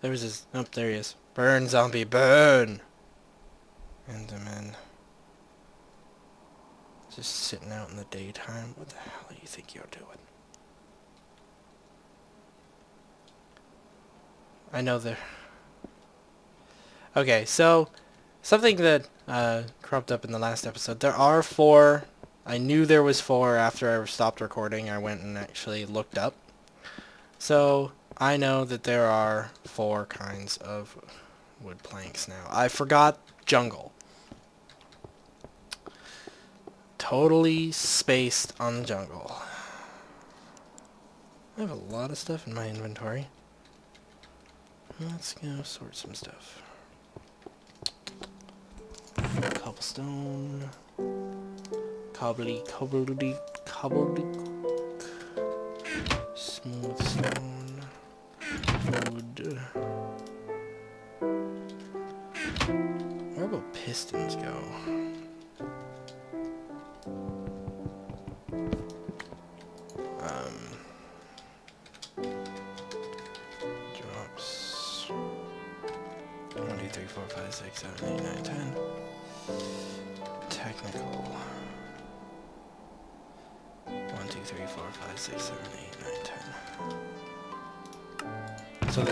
There was his... Oh, there he is. Burn, zombie, burn! Enderman. Just sitting out in the daytime. What the hell do you think you're doing? I know there... Okay, so... Something that uh, cropped up in the last episode. There are four... I knew there was four after I stopped recording. I went and actually looked up. So, I know that there are four kinds of wood planks now. I forgot jungle. Totally spaced on the jungle. I have a lot of stuff in my inventory. Let's go sort some stuff. Cobblestone. Cobbly, cobbly, cobbly. Smooth stone.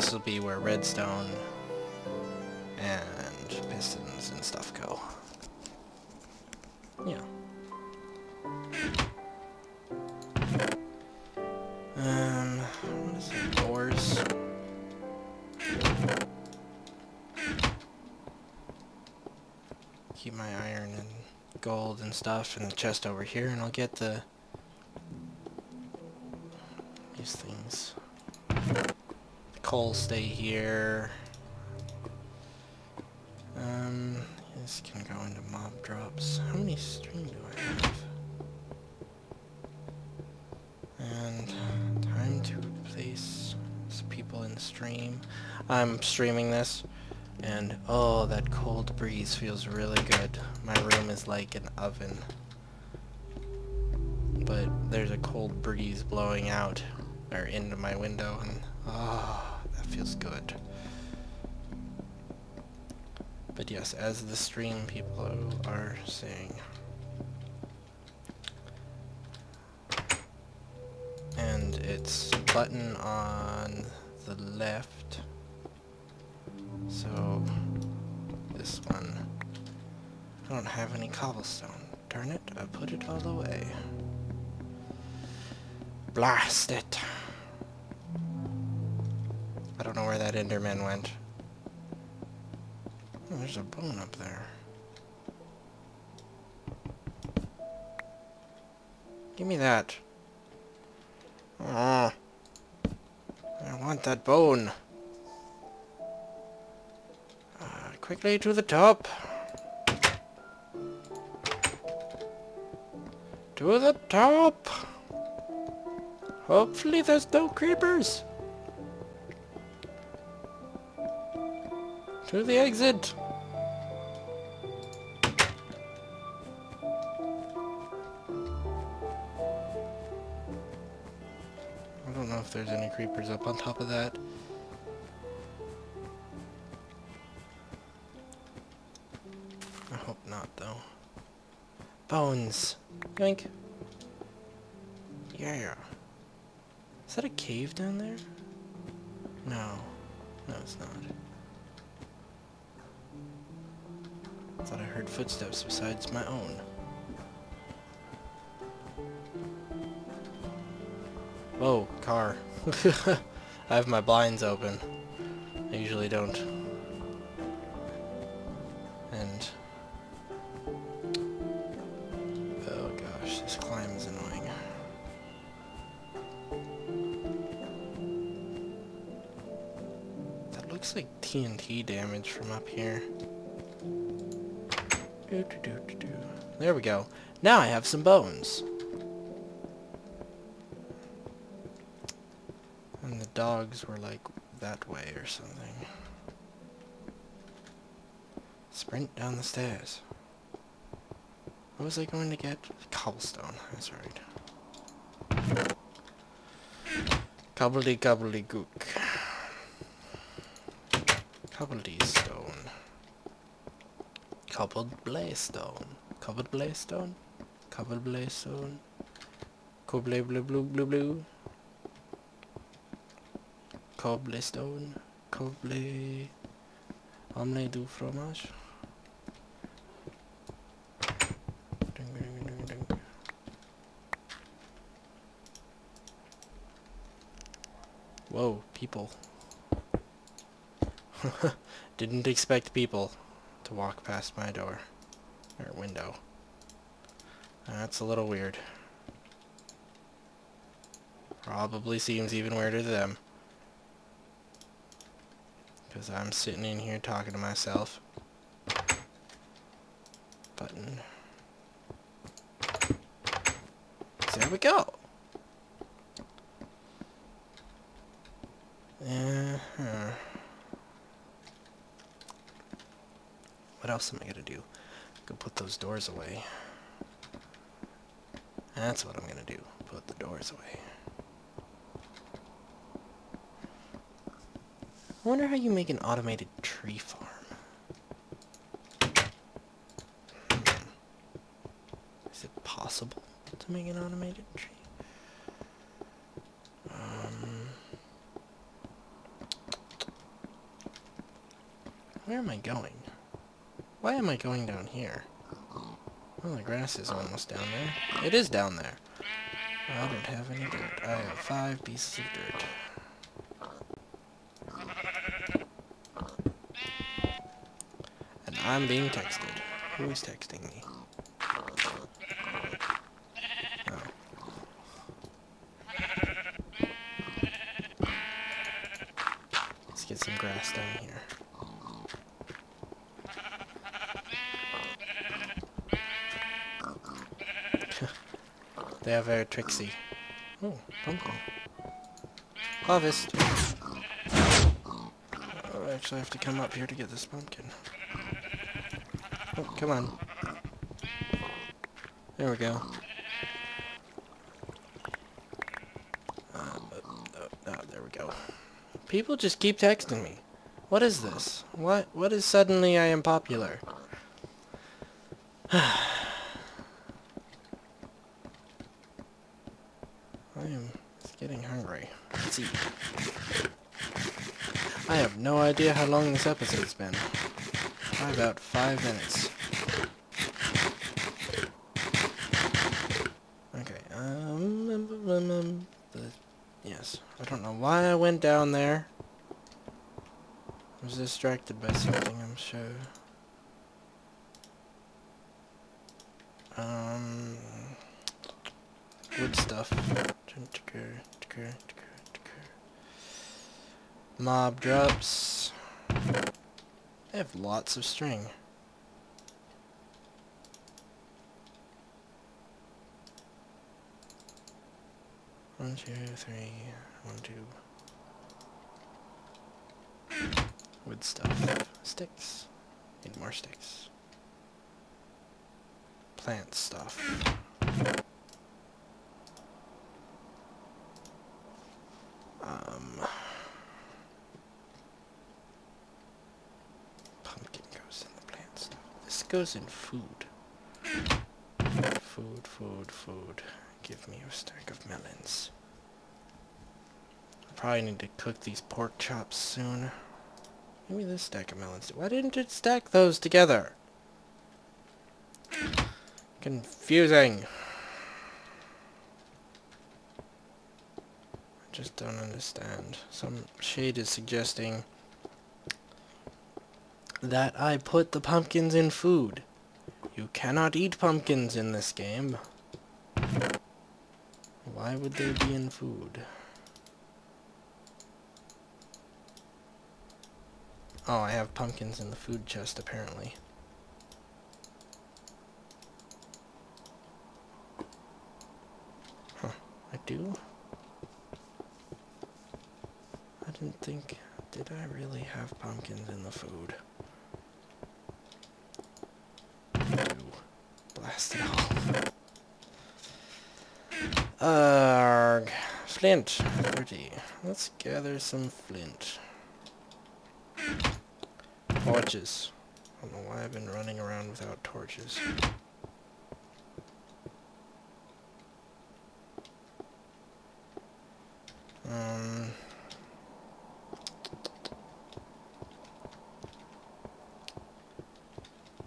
This will be where redstone and pistons and stuff go. Yeah. Um, what is it? Doors. Keep my iron and gold and stuff in the chest over here, and I'll get the these things. Coal stay here. Um, this can go into mob drops. How many stream do I have? And time to place people in stream. I'm streaming this, and oh, that cold breeze feels really good. My room is like an oven. But there's a cold breeze blowing out, or into my window, and oh, feels good. But yes, as the stream people are saying. And it's button on the left. So, this one. I don't have any cobblestone. Darn it, I put it all away. Blast it! I don't know where that Enderman went. Oh, there's a bone up there. Give me that. Oh, I want that bone. Uh, quickly to the top. To the top. Hopefully there's no creepers. To the exit. I don't know if there's any creepers up on top of that. I hope not, though. Bones! Yoink! Yeah. Is that a cave down there? No. No, it's not. Thought I heard footsteps besides my own. Whoa, car. I have my blinds open. I usually don't. And... Oh gosh, this climb is annoying. That looks like TNT damage from up here. There we go. Now I have some bones. And the dogs were like that way or something. Sprint down the stairs. What was I going to get? Cobblestone, that's right. Cobbledy gobbly gook. Cobblestone. Cobbled blaystone. Cobbled blaystone. Cobbled blaystone. Cobble blue blue blue blue. Cobblestone. Cobble. Omelette du fromage. Whoa, people. Didn't expect people to walk past my door. Or window. That's a little weird. Probably seems even weirder to them. Because I'm sitting in here talking to myself. Button. There we go. Uh -huh. What else am I gonna do? Go put those doors away. That's what I'm gonna do. Put the doors away. I wonder how you make an automated tree farm. Is it possible to make an automated tree? Um, where am I going? Why am I going down here? Well, the grass is almost down there. It is down there. I don't have any dirt. I have five pieces of dirt. And I'm being texted. Who is texting me? Oh. Let's get some grass down here. They are very tricksy. Oh, pumpkin. Harvest. Oh, I actually have to come up here to get this pumpkin. Oh, come on. There we go. Um, uh, oh, oh, there we go. People just keep texting me. What is this? What? What is suddenly I am popular? I am getting hungry. Let's eat. I have no idea how long this episode's been. Probably about five minutes. Okay, um, um, um, um, the, yes. I don't know why I went down there. I was distracted by something, I'm sure. Um, wood stuff. Mob drops. I have lots of string. One, two, three, one, two. Wood stuff. Sticks. Need more sticks. Plant stuff. Um, pumpkin goes in the plant stuff. This goes in food. Food, food, food. Give me a stack of melons. I probably need to cook these pork chops soon. Give me this stack of melons. Why didn't it stack those together? Confusing. I just don't understand. Some shade is suggesting that I put the pumpkins in food. You cannot eat pumpkins in this game. Why would they be in food? Oh, I have pumpkins in the food chest, apparently. Huh, I do? I didn't think... Did I really have pumpkins in the food? Blast it Arg. Flint. 30. Let's gather some flint. torches. I don't know why I've been running around without torches. Um...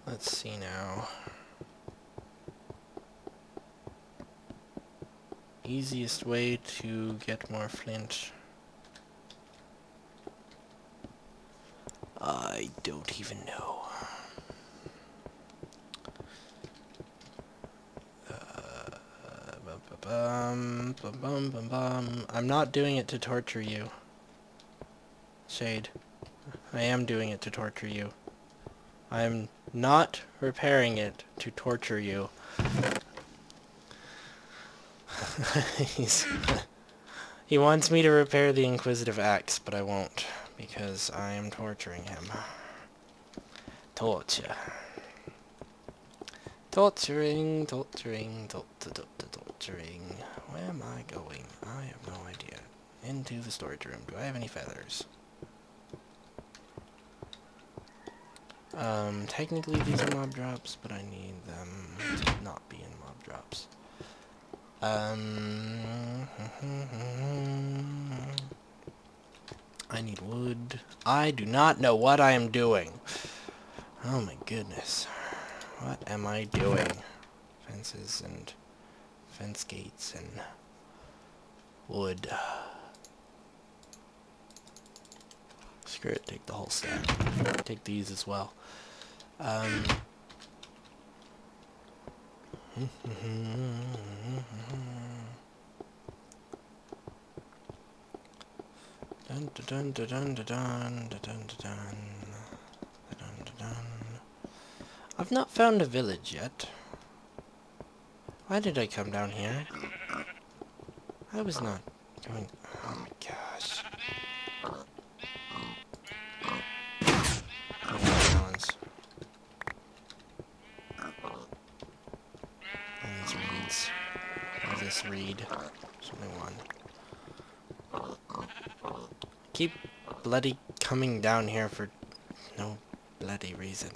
Let's see now. Way to get more flint. I don't even know. Uh, bum, bum, bum, bum, bum. I'm not doing it to torture you. Shade. I am doing it to torture you. I'm not repairing it to torture you. he wants me to repair the Inquisitive Axe, but I won't because I am torturing him. Torture. Torturing, torturing, torturing, torturing. Where am I going? I have no idea. Into the storage room. Do I have any feathers? Um, technically these are mob drops, but I need them to not be in mob drops. Um, I need wood. I do not know what I am doing. Oh my goodness. What am I doing? Fences and fence gates and wood. Screw it, take the whole stack. Take these as well. Um... Dun dun dun dun dun dun dun dun dun dun I've not found a village yet. Why did I come down here? I was not going... bloody coming down here for no bloody reason.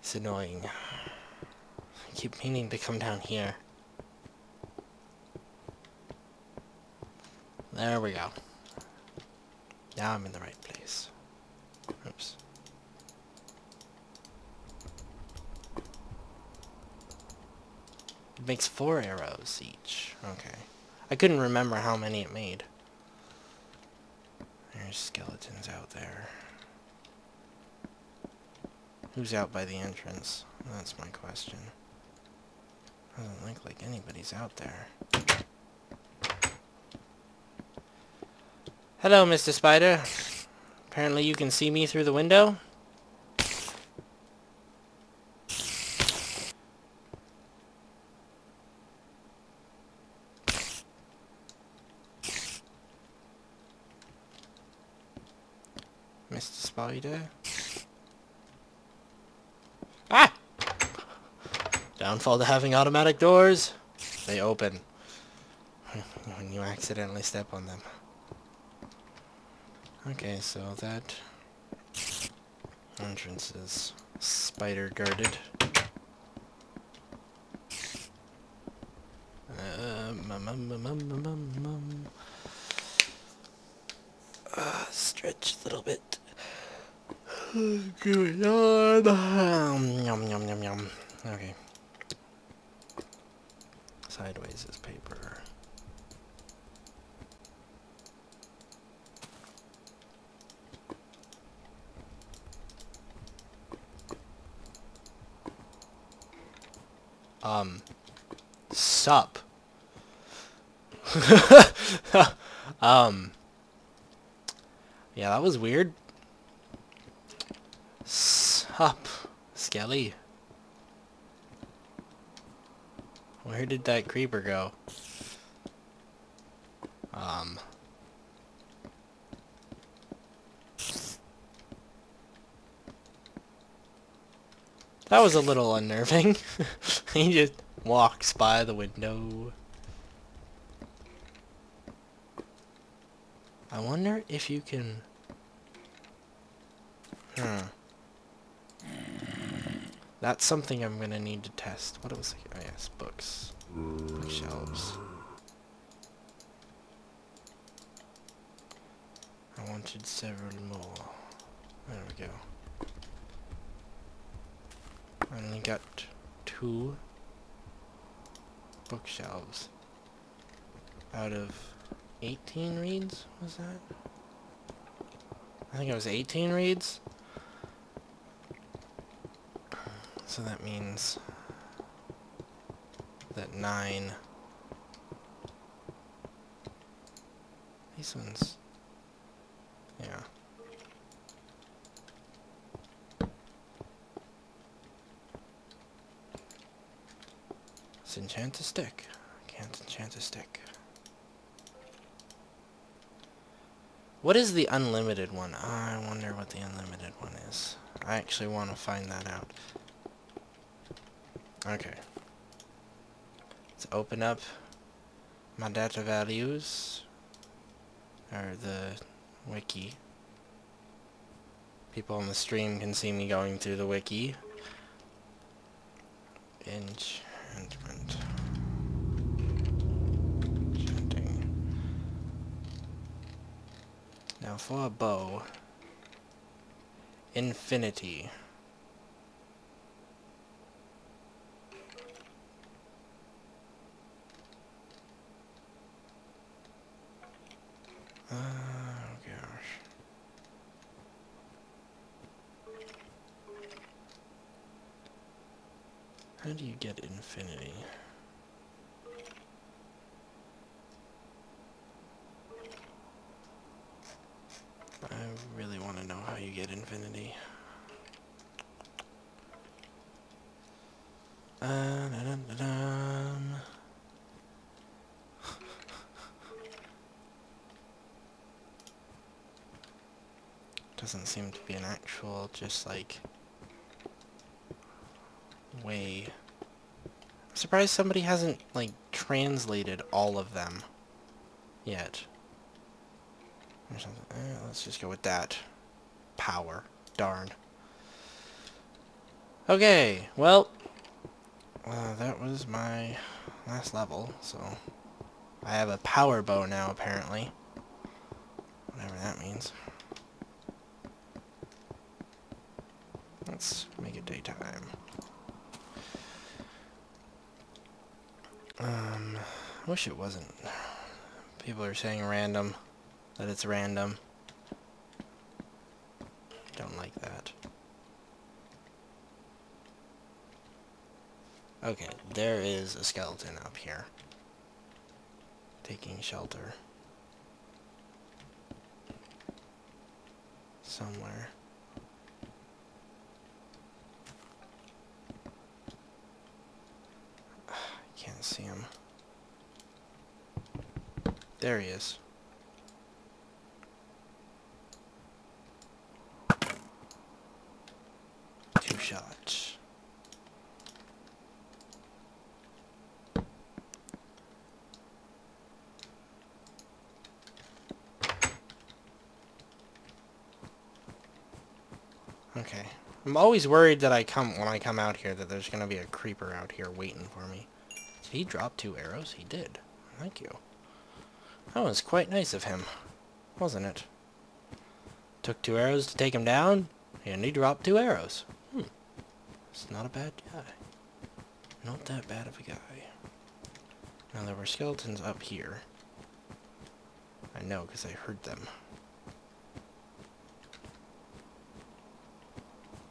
It's annoying. I keep meaning to come down here. There we go. Now I'm in the right place. Oops. It makes four arrows each. Okay. I couldn't remember how many it made. There's skeletons out there. Who's out by the entrance? That's my question. Doesn't look like anybody's out there. Hello, Mr. Spider. Apparently you can see me through the window. Mr. Spider. Ah! Downfall to having automatic doors. They open when you accidentally step on them. Okay, so that entrance is spider guarded. Uh, mum, mum, mum, uh, stretch a little bit going on? Um, yum, yum, yum, yum. Okay. Sideways is paper. Um, sup. um, yeah, that was weird. Up, Skelly. Where did that creeper go? Um... That was a little unnerving. he just walks by the window. I wonder if you can Hmm. That's something I'm gonna need to test. What was it? Oh yes, books. Bookshelves. I wanted several more. There we go. I only got two bookshelves out of 18 reeds, was that? I think it was 18 reeds. So that means that 9... These ones... Yeah. Let's enchant a stick. Can't enchant a stick. What is the unlimited one? I wonder what the unlimited one is. I actually want to find that out. Okay. Let's open up my data values. Or the wiki. People on the stream can see me going through the wiki. Enchantment. Now for a bow, infinity. Oh gosh. How do you get infinity? Really want to know how you get infinity. Uh, Doesn't seem to be an actual, just like, way. I'm surprised somebody hasn't, like, translated all of them yet. Or something. Eh, let's just go with that. Power. Darn. Okay, well, uh, that was my last level, so I have a power bow now, apparently. Whatever that means. Let's make it daytime. Um, I wish it wasn't. People are saying random that it's random. Don't like that. Okay, there is a skeleton up here. Taking shelter. Somewhere. I can't see him. There he is. Shots. Okay. I'm always worried that I come when I come out here that there's gonna be a creeper out here waiting for me. Did he drop two arrows? He did. Thank you. That was quite nice of him, wasn't it? Took two arrows to take him down, and he dropped two arrows. It's not a bad guy. Not that bad of a guy. Now there were skeletons up here. I know because I heard them.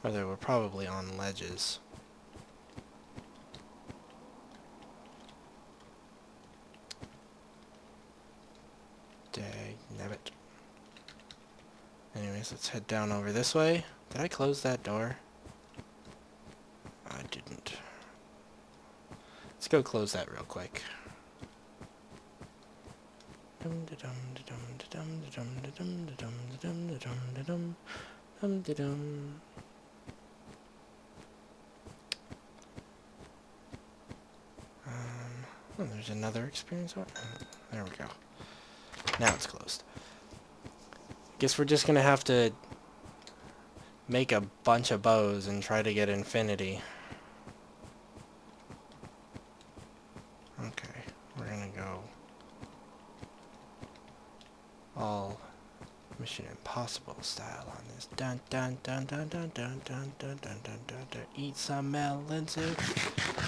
Or they were probably on ledges. Dag nabbit. Anyways, let's head down over this way. Did I close that door? I didn't. Let's go close that real quick. Um, oh, there's another experience. There we go. Now it's closed. Guess we're just gonna have to make a bunch of bows and try to get infinity. Okay, we're gonna go all Mission Impossible style on this. Dun dun dun dun dun dun dun dun dun dun dun dun. Eat some melon soup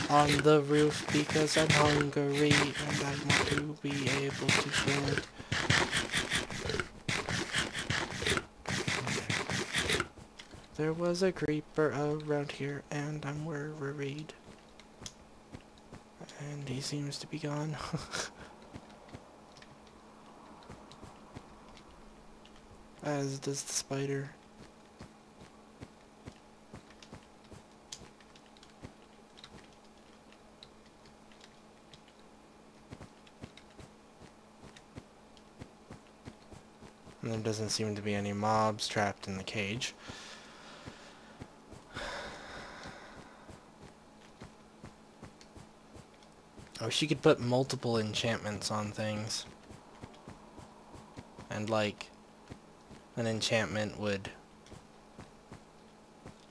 on the roof because I'm hungry and I want to be able to shoot. There was a creeper around here and I'm worried. And he seems to be gone. As does the spider. And there doesn't seem to be any mobs trapped in the cage. Oh, I wish you could put multiple enchantments on things. And like, an enchantment would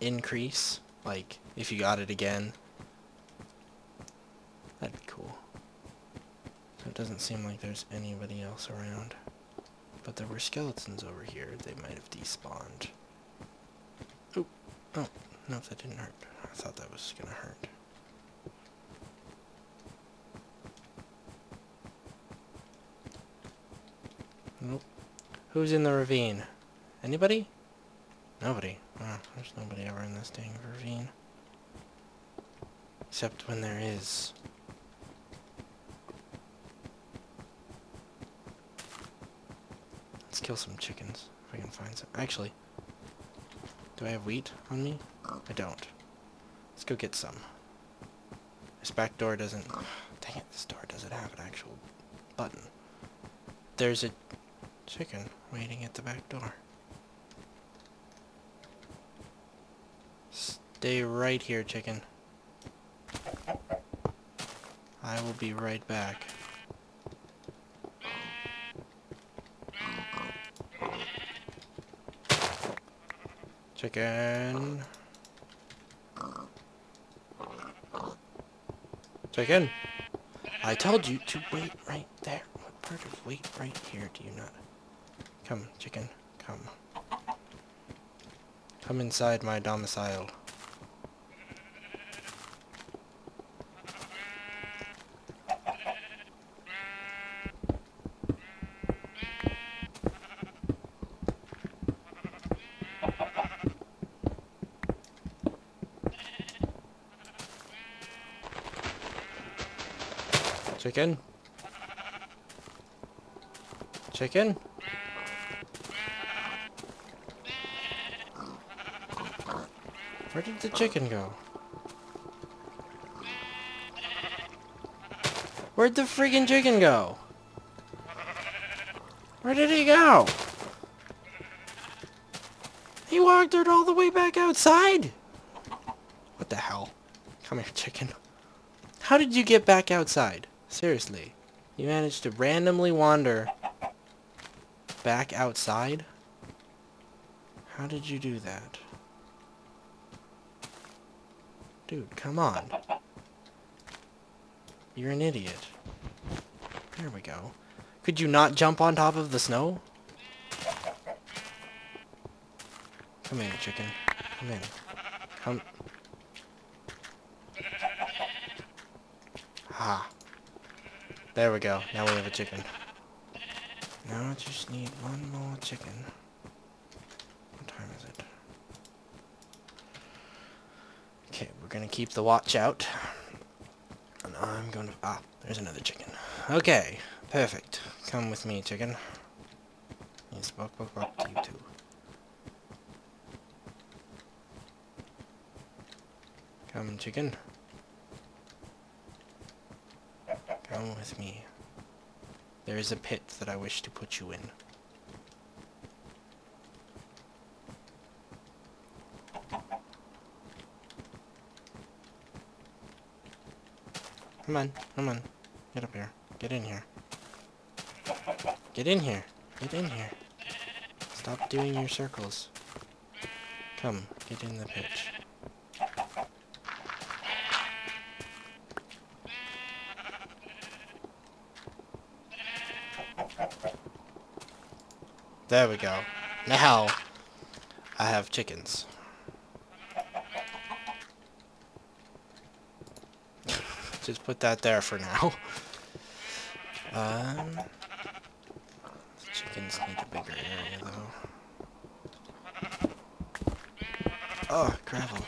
increase, like if you got it again. That'd be cool. So it doesn't seem like there's anybody else around. But there were skeletons over here. They might have despawned. Oh, oh, no, that didn't hurt. I thought that was gonna hurt. Nope. Who's in the ravine? Anybody? Nobody. Oh, there's nobody ever in this dang ravine. Except when there is. Let's kill some chickens, if I can find some. Actually, do I have wheat on me? I don't. Let's go get some. This back door doesn't... Dang it, this door doesn't have an actual button. There's a chicken waiting at the back door. Stay right here, chicken. I will be right back. Chicken. Chicken. I told you to wait right there. What part of wait right here do you not? Come, chicken. Come. Come inside my domicile. Chicken? Chicken? Where did the chicken go? Where'd the freaking chicken go? Where did he go? He walked it all the way back outside? What the hell? Come here, chicken. How did you get back outside? Seriously. You managed to randomly wander back outside? How did you do that? Dude, come on. You're an idiot. There we go. Could you not jump on top of the snow? Come in, chicken. Come in. Come. Ah. There we go. Now we have a chicken. Now I just need one more chicken. What time is it? We're gonna keep the watch out. And I'm gonna... Ah, there's another chicken. Okay, perfect. Come with me, chicken. Yes, walk, walk to you too. Come, chicken. Come with me. There is a pit that I wish to put you in. Come on, come on. Get up here. Get in here. Get in here. Get in here. Stop doing your circles. Come, get in the pitch. There we go. Now, I have chickens. Just put that there for now. Um, chickens need a bigger area though. Oh, gravel.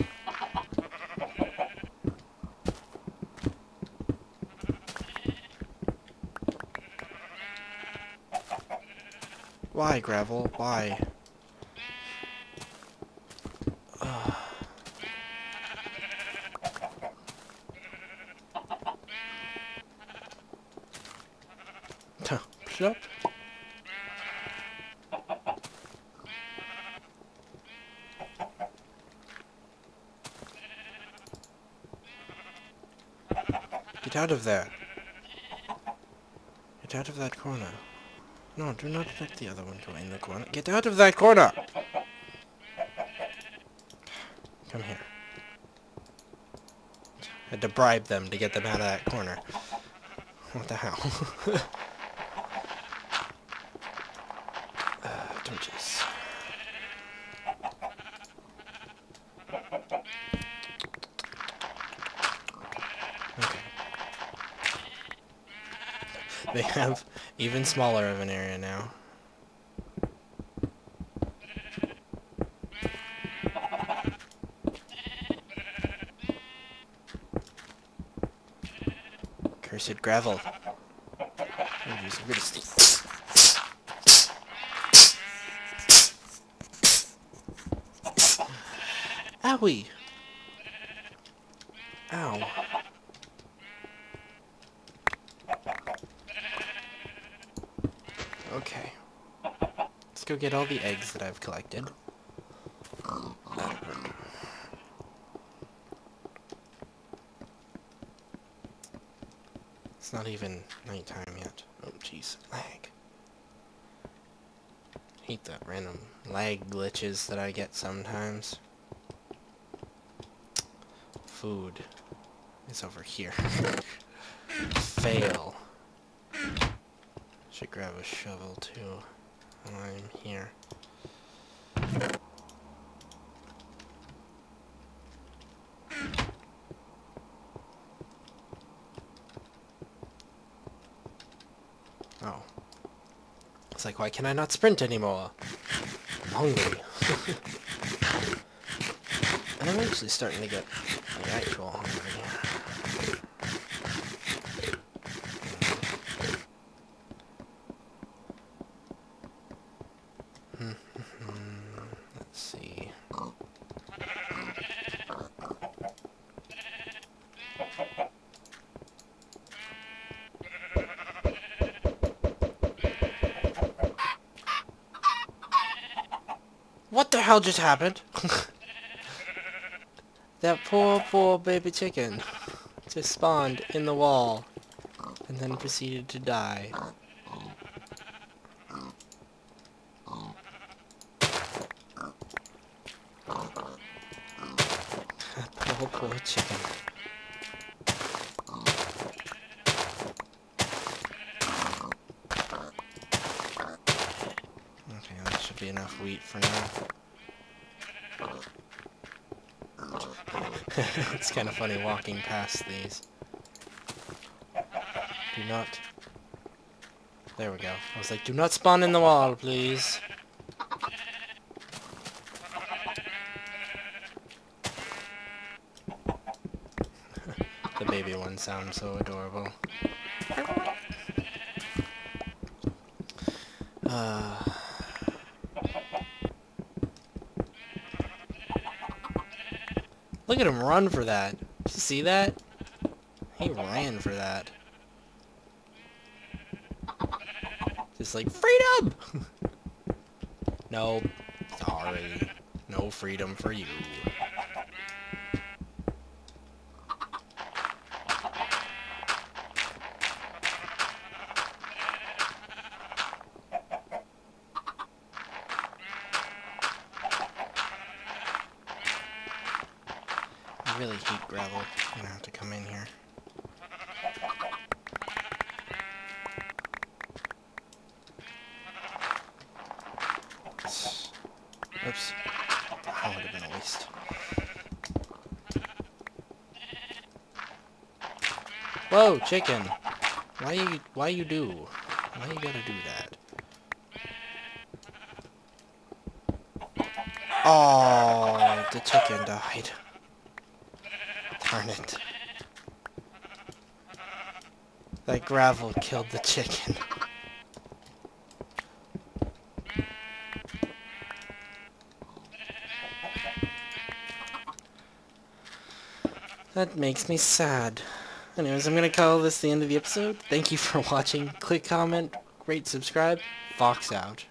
Why, gravel? Why? Get out of there. Get out of that corner. No, do not let the other one go in the corner. Get out of that corner! Come here. Had to bribe them to get them out of that corner. What the hell? uh, torches. Okay. They have even smaller of an area now. Cursed gravel. Gonna sneak. Owie! Okay. Let's go get all the eggs that I've collected. It's not even nighttime yet. Oh jeez, lag. Hate that random lag glitches that I get sometimes. Food is over here. Fail. Should grab a shovel too while I'm here. Oh. It's like, why can I not sprint anymore? I'm hungry. and I'm actually starting to get the actual hungry. Let's see. What the hell just happened? that poor, poor baby chicken just spawned in the wall and then proceeded to die. Poor, poor chicken. it's kind of funny walking past these. Do not... There we go. I was like, do not spawn in the wall, please. the baby one sounds so adorable. At him run for that. See that? He ran for that. Just like, freedom! no, sorry. No freedom for you. Really hate gravel. I'm gonna have to come in here. Oops. That would have been a waste. Whoa, chicken! Why you why you do? Why you gotta do that? Oh, the chicken died. Darn it. That gravel killed the chicken. That makes me sad. Anyways, I'm gonna call this the end of the episode. Thank you for watching. Click comment, rate, subscribe. Fox out.